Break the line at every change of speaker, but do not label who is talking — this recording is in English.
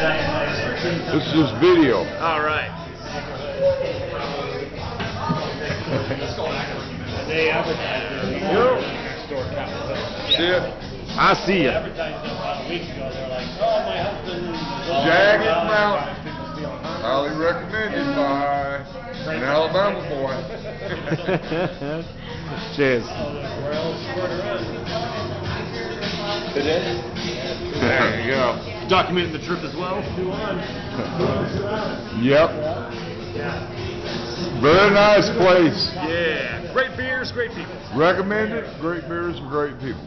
This is just video.
All right.
They advertised
Yo.
next door Capitol.
See it?
I see you.
Advertised it about a week ago. They're like, my husband. is
Jagged Mountain.
People stealing hunting.
Highly recommended by an Alabama boy.
Cheers.
The rails squirt around.
There you go.
Documenting the trip as well.
Yep.
Yeah.
Very nice place.
Yeah. Great beers, great people.
Recommended. Great beers and great people.